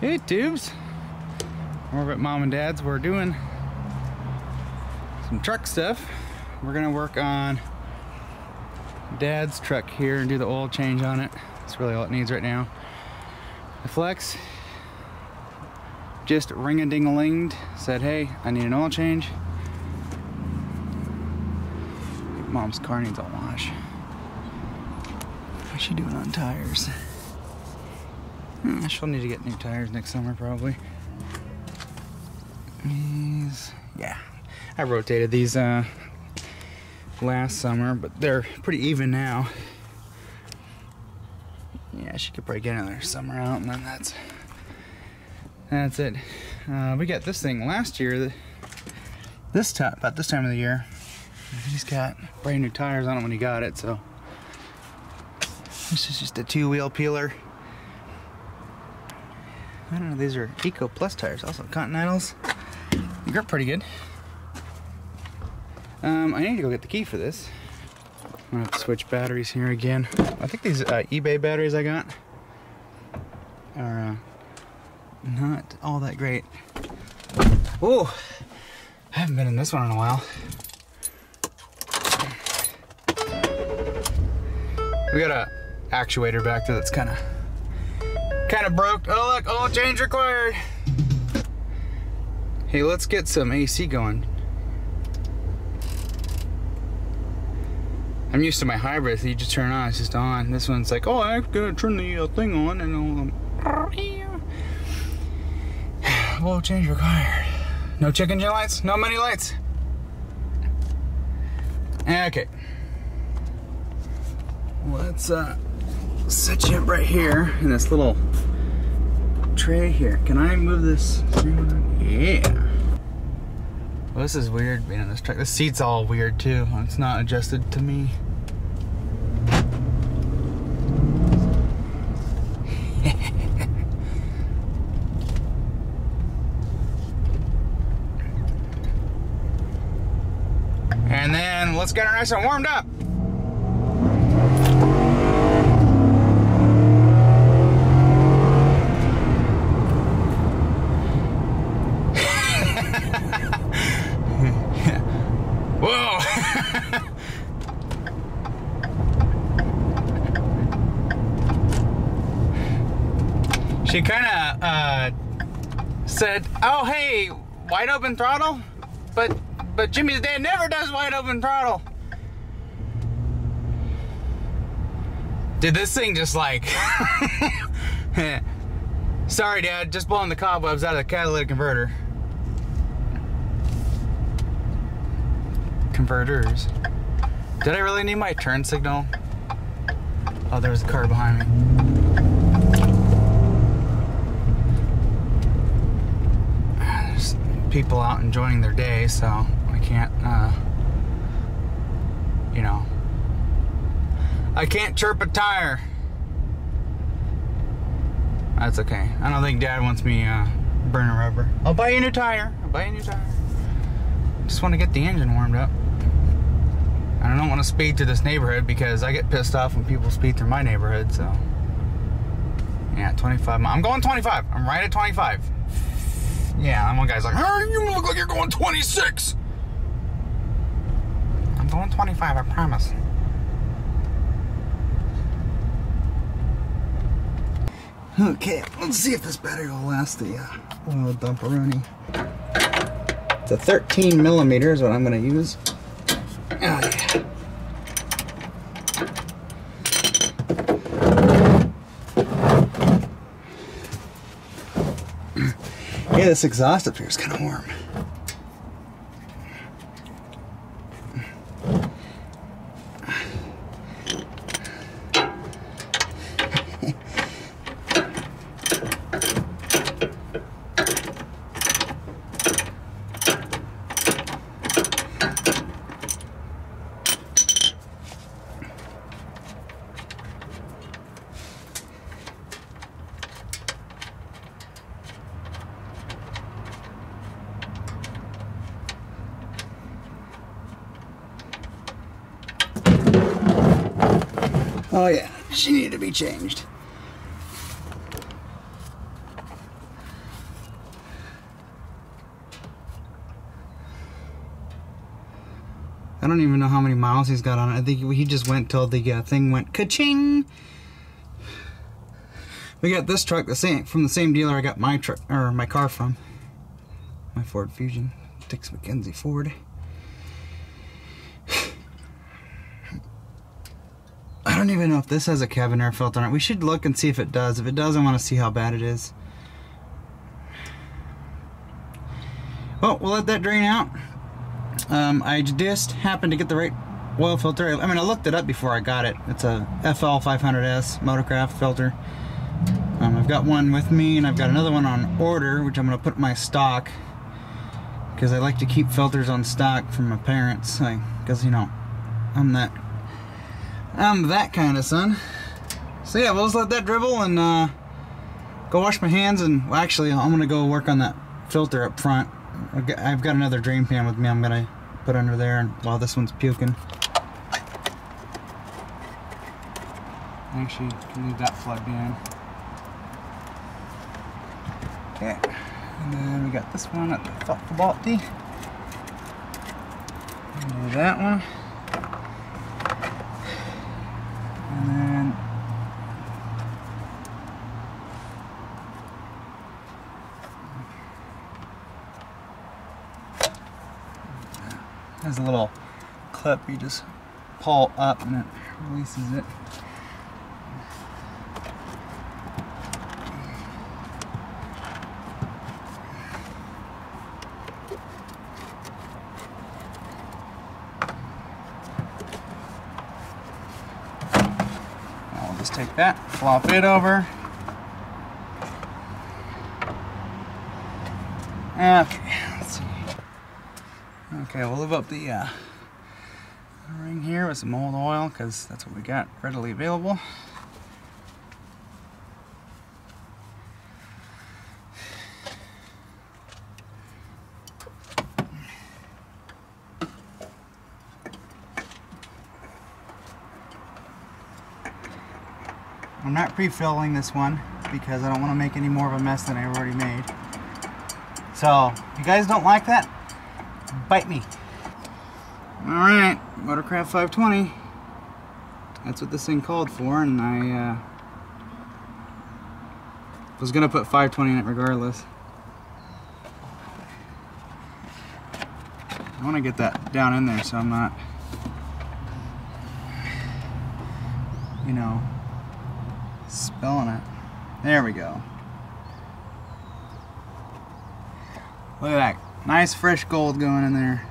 Hey tubes. We're at mom and dad's. We're doing some truck stuff. We're gonna work on dad's truck here and do the oil change on it. That's really all it needs right now. The flex just ring a ding a linged, said, hey, I need an oil change. Mom's car needs a wash. What's she doing on tires? Hmm, she'll need to get new tires next summer, probably. These, yeah. I rotated these uh, last summer, but they're pretty even now. Yeah, she could probably get another summer out, and then that's that's it. Uh, we got this thing last year. This time, about this time of the year, he's got brand new tires on it when he got it. So this is just a two-wheel peeler. I don't know, these are Eco Plus tires, also Continentals. Grip pretty good. Um, I need to go get the key for this. I'm gonna have to switch batteries here again. I think these uh, eBay batteries I got are uh, not all that great. Oh, I haven't been in this one in a while. We got a actuator back there that's kind of kind of broke. Oh look, oil change required. Hey, let's get some AC going. I'm used to my hybrid. You just turn on, it's just on. This one's like, oh, I'm gonna turn the uh, thing on, and um, oil change required. No check engine lights, no many lights. Okay. Let's uh, set you up right here in this little tray here. Can I move this? Yeah. Well, this is weird being in this truck. The seat's all weird too. It's not adjusted to me. and then let's get her nice and warmed up. Whoa! she kind of uh, said, "Oh, hey, wide open throttle," but but Jimmy's dad never does wide open throttle. Did this thing just like? Sorry, Dad, just blowing the cobwebs out of the catalytic converter. Converters. Did I really need my turn signal? Oh, there was a car behind me. There's people out enjoying their day, so I can't, uh, you know, I can't chirp a tire. That's okay. I don't think Dad wants me uh, burning rubber. I'll buy you a new tire. I'll buy you a new tire. Just want to get the engine warmed up. I don't want to speed through this neighborhood because I get pissed off when people speed through my neighborhood. So, yeah, 25. I'm going 25. I'm right at 25. Yeah, and one guy's like, hey, you look like you're going 26. I'm going 25, I promise. Okay, let's see if this battery will last the uh, oil dumperoni. It's a 13 millimeter is what I'm going to use. Oh, yeah. Yeah, this exhaust up here is kind of warm. Oh yeah, she needed to be changed. I don't even know how many miles he's got on it. I think he just went till the uh, thing went ka-ching. We got this truck the same from the same dealer I got my truck or my car from. My Ford Fusion, Dix McKenzie Ford. This has a cabin air filter on it. We should look and see if it does. If it does, I want to see how bad it is. Well, we'll let that drain out. Um, I just happened to get the right oil filter. I mean, I looked it up before I got it. It's a FL500S Motorcraft filter. Um, I've got one with me, and I've got another one on order, which I'm going to put in my stock. Because I like to keep filters on stock from my parents. Because, you know, I'm that I'm that kind of son. So yeah, we'll just let that dribble and uh, go wash my hands. And well, actually, I'm to go work on that filter up front. I've got another drain pan with me I'm to put under there and while this one's puking. Actually, can leave that plugged in. Okay, and then we got this one at the Balti. Do that one. And then a little clip you just pull up and it releases it. Now we'll just take that, flop it over. Okay. Okay, we'll live up the uh, ring here with some old oil because that's what we got readily available. I'm not pre-filling this one because I don't want to make any more of a mess than I've already made. So, you guys don't like that, bite me. Alright, Motorcraft 520. That's what this thing called for, and I uh, was to put 520 in it regardless. I want to get that down in there so I'm not, you know, spilling it. There we go. Look at that. Nice fresh gold going in there.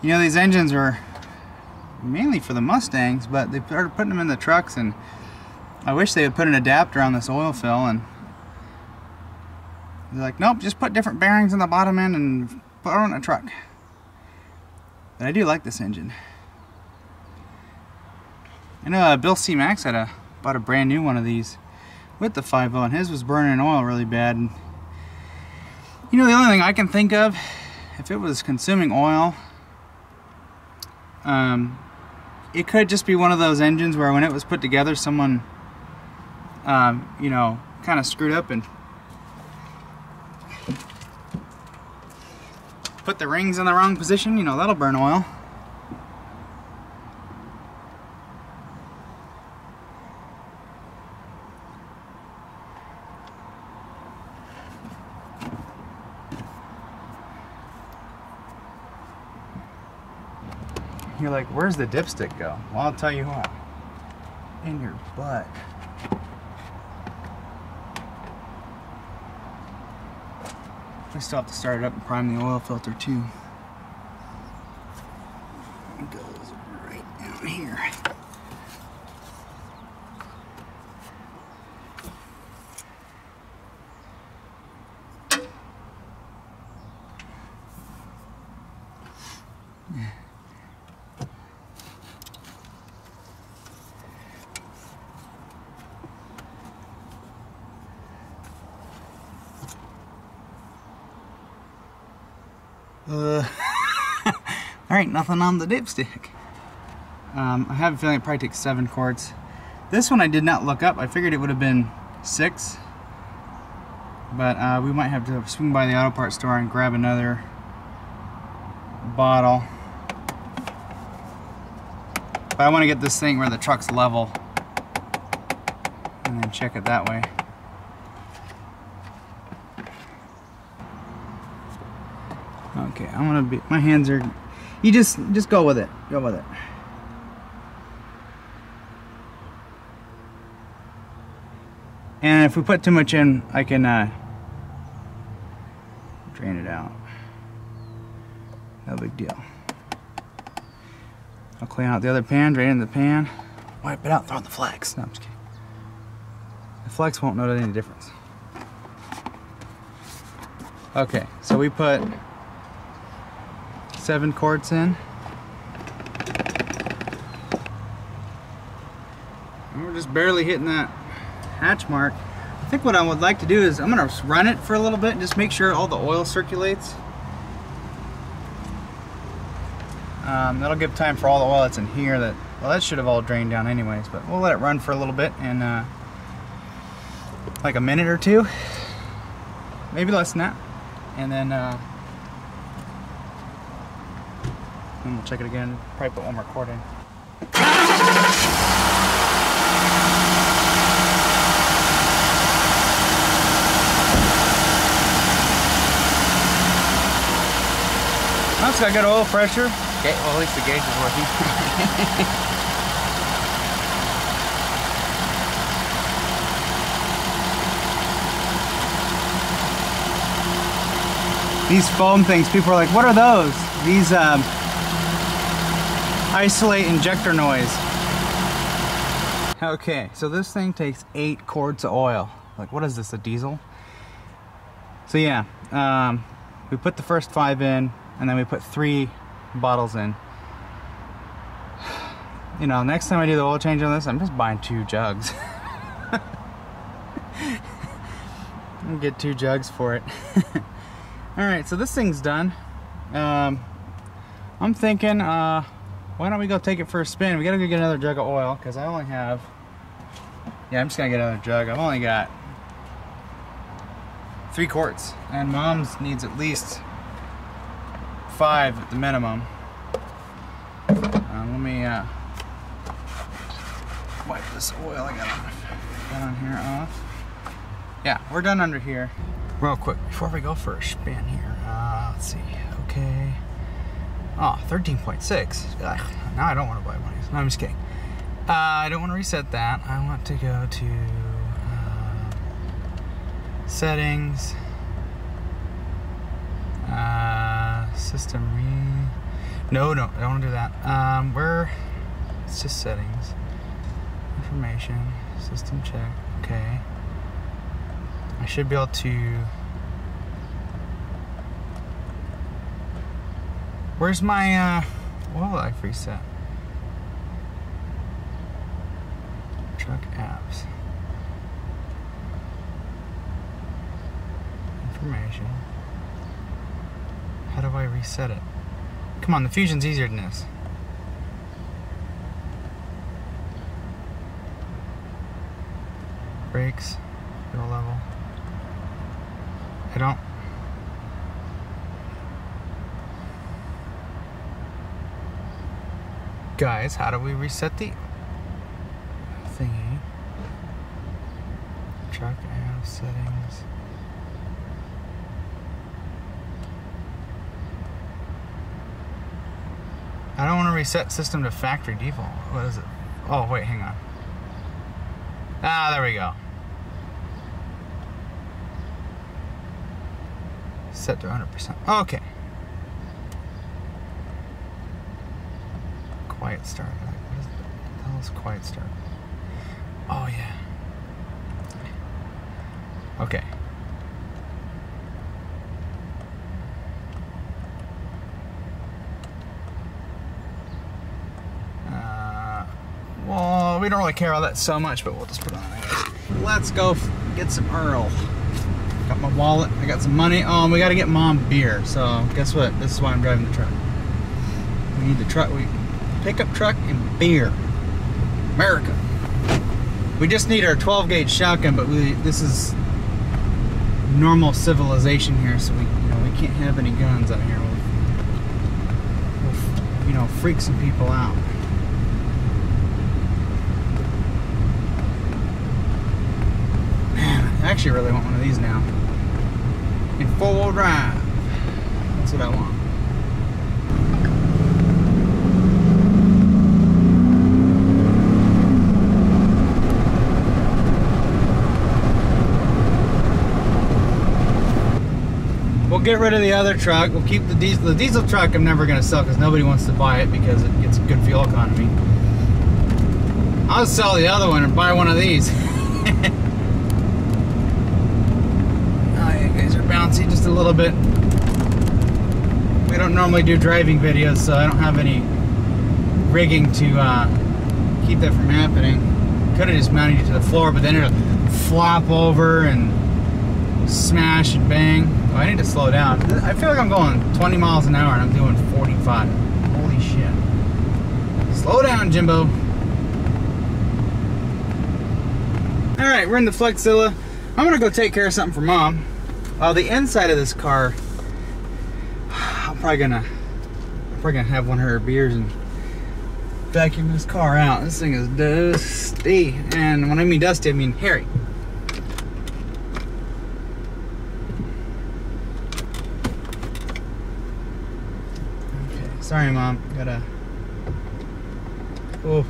You know, these engines were mainly for the Mustangs, but they started putting them in the trucks, and I wish they would put an adapter on this oil fill, and they're like, nope, just put different bearings in the bottom end and put it on a truck. But I do like this engine. I know uh, Bill C. Max had a bought a brand new one of these with the 5.0 and his was burning oil really bad. And, you know, the only thing I can think of, if it was consuming oil, um, it could just be one of those engines where when it was put together, someone, um, you know, kind of screwed up and put the rings in the wrong position, you know, that'll burn oil. You're like, where's the dipstick go? Well, I'll tell you what. In your butt. We still have to start it up and prime the oil filter too. It goes right down here. Uh, ain't nothing on the dipstick. Um, I have a feeling it probably takes seven quarts. This one I did not look up. I figured it would have been six. but uh, we might have to swing by the auto parts store and grab another bottle. But I want to get this thing where the truck's level and then check it that way. Okay, I'm gonna be, my hands are, you just, just go with it, go with it. And if we put too much in, I can uh, drain it out. No big deal. I'll clean out the other pan, drain in the pan, wipe it out, throw in the flex. No, I'm just kidding. The flex won't notice any difference. Okay, so we put seven quarts in. And we're just barely hitting that hatch mark. I think what I would like to do is I'm gonna run it for a little bit and just make sure all the oil circulates. Um, that'll give time for all the oil that's in here that, well that should have all drained down anyways, but we'll let it run for a little bit and uh, like a minute or two, maybe less than that. And then, uh, and we'll check it again, probably put one more quart in. It's got good oil pressure. Okay, well at least the gauge is working. These foam things, people are like, what are those? These um, isolate injector noise. Okay, so this thing takes eight quarts of oil. Like, what is this, a diesel? So yeah, um, we put the first five in, and then we put three bottles in. You know, next time I do the oil change on this, I'm just buying two jugs. I'll get two jugs for it. Alright, so this thing's done. Um, I'm thinking, uh, why don't we go take it for a spin? We gotta go get another jug of oil, because I only have... Yeah, I'm just gonna get another jug. I've only got three quarts, and Mom's needs at least five at the minimum. Uh, let me uh, wipe this oil I got on, on here off. Yeah, we're done under here. Real quick, before we go for a spin here, uh, let's see, okay. Oh, 13.6. Now I don't want to buy one of these. No, I'm just kidding. Uh, I don't want to reset that. I want to go to uh, settings, uh, system re. No, no, I don't want to do that. Um, where? It's just settings, information, system check. Okay. I should be able to. Where's my uh, oil life reset? Truck apps. Information. How do I reset it? Come on, the Fusion's easier than this. Brakes, fuel level. I don't. Guys, how do we reset the thingy? Truck app settings. I don't want to reset system to factory default. What is it? Oh, wait, hang on. Ah, there we go. Set to 100%. Okay. Quiet start. What is? What the hell is quiet start? Oh, yeah. Okay. Uh, well, we don't really care about that so much, but we'll just put on. Let's go get some Earl. Got my wallet. I got some money. And we got to get mom beer. So guess what? This is why I'm driving the truck. We need the truck. We pickup truck and beer. America. We just need our 12 gauge shotgun, but we this is normal civilization here, so we you know we can't have any guns out here. We'll, we'll you know freak some people out. Man, I actually really want one of these now. In four-wheel drive. That's what I want. We'll get rid of the other truck. We'll keep the diesel. The diesel truck I'm never going to sell because nobody wants to buy it because it gets good fuel economy. I'll sell the other one and buy one of these. oh, you guys are bouncy just a little bit. We don't normally do driving videos, so I don't have any rigging to uh, keep that from happening. Could have just mounted it to the floor, but then it'll flop over and smash and bang. I need to slow down. I feel like I'm going 20 miles an hour and I'm doing 45. Holy shit. Slow down, Jimbo. Alright, we're in the Flexzilla. I'm gonna go take care of something for mom. Uh, the inside of this car, I'm probably gonna, I'm probably gonna have one of her beers and vacuum this car out. This thing is dusty. And when I mean dusty, I mean hairy. Okay, sorry mom, gotta, oh.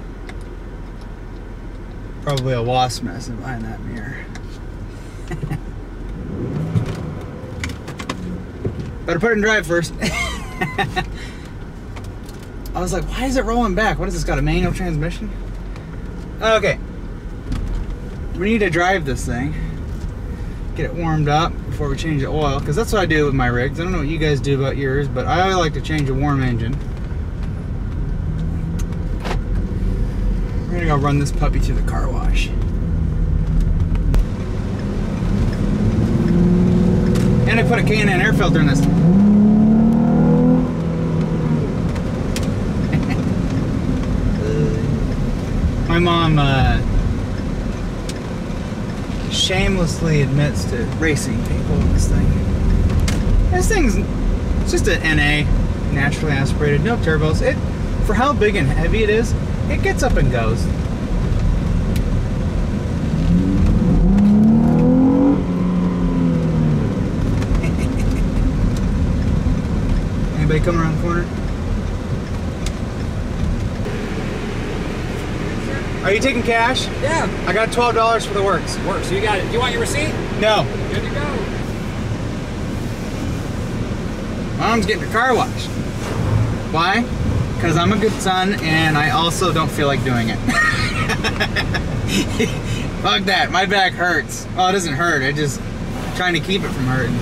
Probably a wasp nest behind that mirror. Better put it in drive first. I was like, why is it rolling back? What is this got a manual transmission? Okay. We need to drive this thing. Get it warmed up before we change the oil. Because that's what I do with my rigs. I don't know what you guys do about yours, but I like to change a warm engine. We're gonna go run this puppy through the car wash. And I put a K&N air filter in this. My mom uh, shamelessly admits to racing people this thing. This thing's just an NA, naturally aspirated, no turbos. It for how big and heavy it is, it gets up and goes. Anybody coming around the corner? Are you taking cash? Yeah. I got twelve dollars for the works. Works. You got it. Do you want your receipt? No, Good to go. mom's getting her car washed. Why? Because I'm a good son and I also don't feel like doing it. Fuck that. My back hurts. Well, it doesn't hurt. I just trying to keep it from hurting.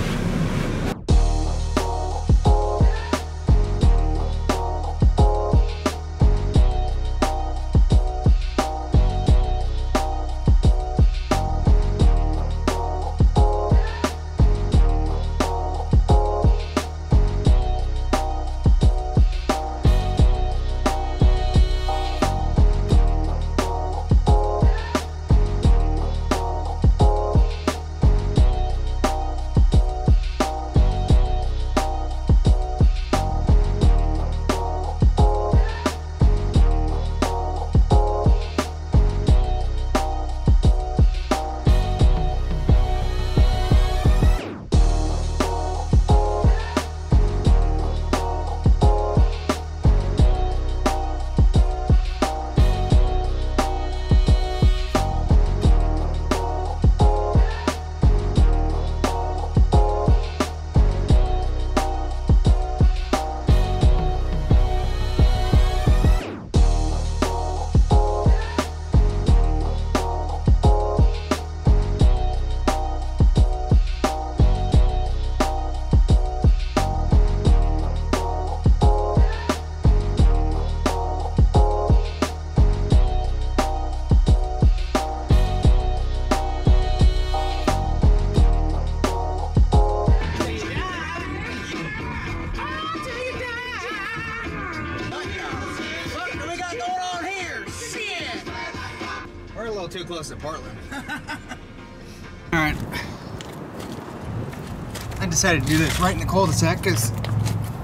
Decided to do this right in the cul-de-sac because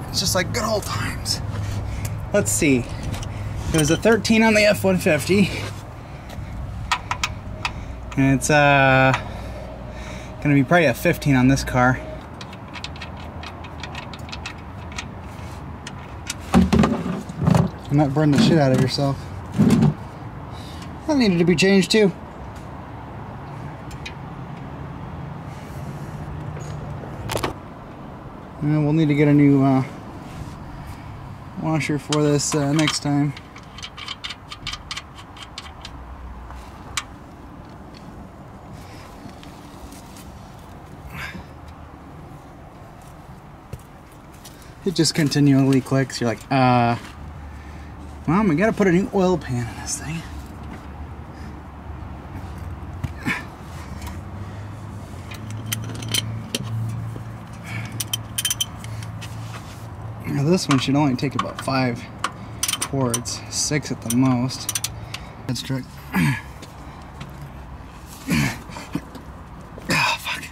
it's just like good old times. Let's see. It was a 13 on the F-150. And it's uh gonna be probably a 15 on this car. You might burn the shit out of yourself. That needed to be changed too. And we'll need to get a new uh, washer for this uh, next time. It just continually clicks. You're like, uh, well, we gotta put a new oil pan in this thing. Now this one should only take about five cords, six at the most. That's trick. Ah, fuck.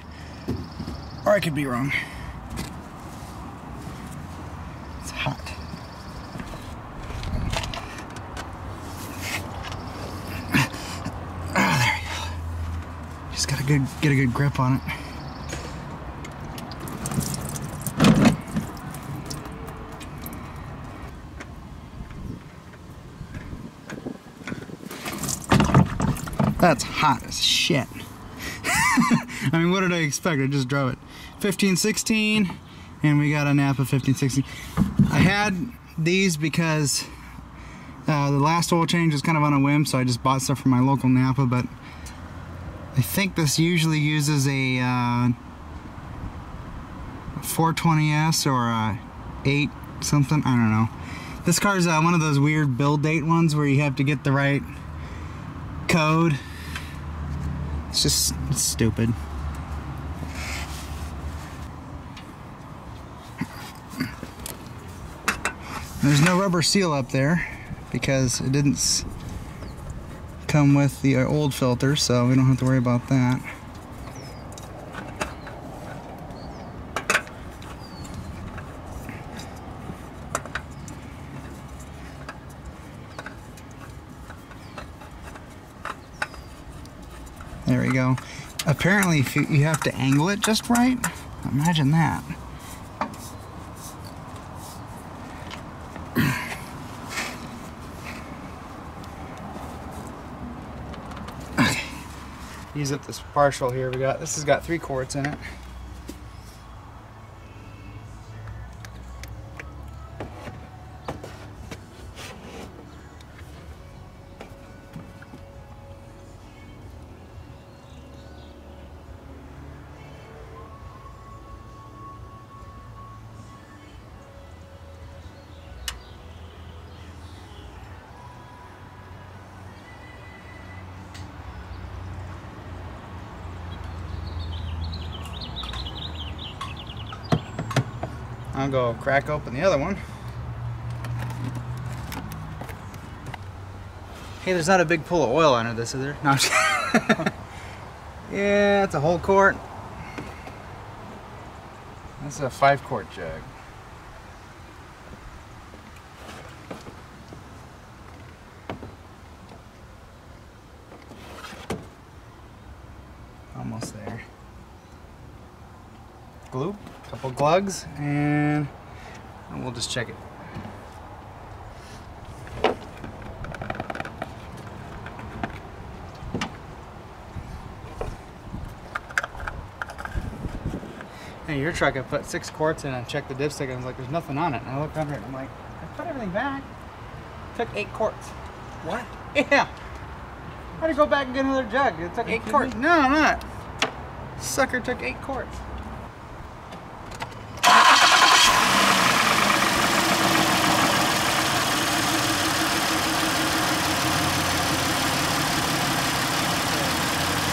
Or I could be wrong. It's hot. Ah, there you go. Just gotta good, get a good grip on it. That's hot as shit. I mean, what did I expect? I just drove it. 1516, and we got a Napa 1516. I had these because uh, the last oil change was kind of on a whim, so I just bought stuff from my local Napa, but I think this usually uses a uh, 420S or a 8 something, I don't know. This car is uh, one of those weird build date ones where you have to get the right code. It's just it's stupid. There's no rubber seal up there because it didn't come with the old filter, so we don't have to worry about that. There we go. Apparently, if you, you have to angle it just right. Imagine that. okay. Use up this partial here we got. This has got three quarts in it. I'll go crack open the other one. Hey, there's not a big pool of oil under this, is there? No. Yeah, it's a whole quart. That's a five quart jug. Glugs, and and we'll just check it. Hey, your truck, I put six quarts in and checked the dipstick and I was like, there's nothing on it. And I looked under it and I'm like, I put everything back. Took eight quarts. What? Yeah. I had to go back and get another jug. It took eight kidding quarts. No, I'm not. Sucker took eight quarts.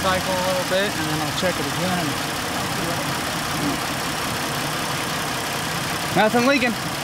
Cycle a little bit and then I'll check it again. Nothing leaking.